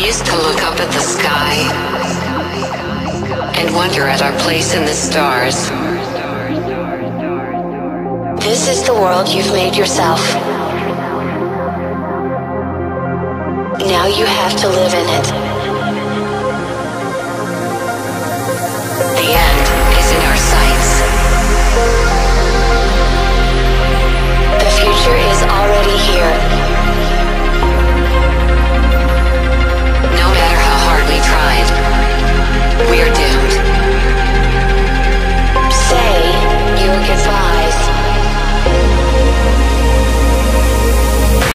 We used to look up at the sky and wonder at our place in the stars. This is the world you've made yourself. Now you have to live in it.